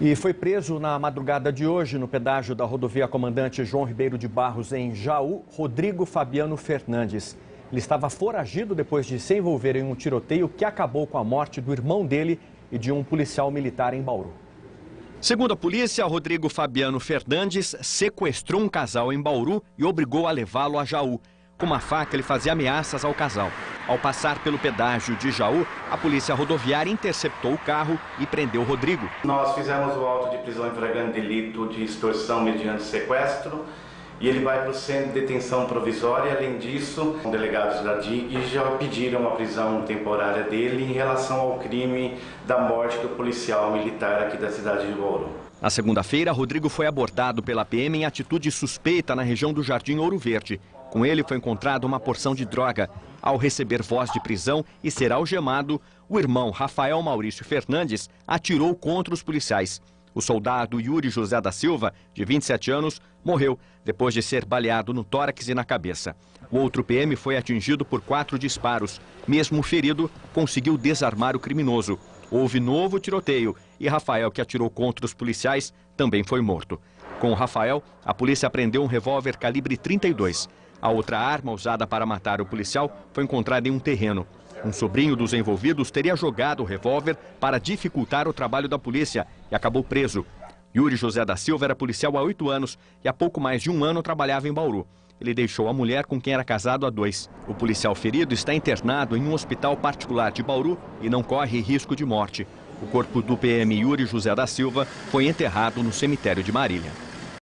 E foi preso na madrugada de hoje, no pedágio da rodovia Comandante João Ribeiro de Barros, em Jaú, Rodrigo Fabiano Fernandes. Ele estava foragido depois de se envolver em um tiroteio que acabou com a morte do irmão dele e de um policial militar em Bauru. Segundo a polícia, Rodrigo Fabiano Fernandes sequestrou um casal em Bauru e obrigou a levá-lo a Jaú. Com uma faca, ele fazia ameaças ao casal. Ao passar pelo pedágio de Jaú, a polícia rodoviária interceptou o carro e prendeu Rodrigo. Nós fizemos o auto de prisão em flagrante delito de extorsão mediante sequestro e ele vai para o centro de detenção provisória. Além disso, os delegados da DIG já pediram a prisão temporária dele em relação ao crime da morte do policial militar aqui da cidade de Ouro. Na segunda-feira, Rodrigo foi abordado pela PM em atitude suspeita na região do Jardim Ouro Verde. Com ele foi encontrada uma porção de droga. Ao receber voz de prisão e ser algemado, o irmão Rafael Maurício Fernandes atirou contra os policiais. O soldado Yuri José da Silva, de 27 anos, morreu depois de ser baleado no tórax e na cabeça. O outro PM foi atingido por quatro disparos. Mesmo ferido, conseguiu desarmar o criminoso. Houve novo tiroteio e Rafael, que atirou contra os policiais, também foi morto. Com Rafael, a polícia apreendeu um revólver calibre 32. A outra arma usada para matar o policial foi encontrada em um terreno. Um sobrinho dos envolvidos teria jogado o revólver para dificultar o trabalho da polícia e acabou preso. Yuri José da Silva era policial há oito anos e há pouco mais de um ano trabalhava em Bauru. Ele deixou a mulher com quem era casado há dois. O policial ferido está internado em um hospital particular de Bauru e não corre risco de morte. O corpo do PM Yuri José da Silva foi enterrado no cemitério de Marília.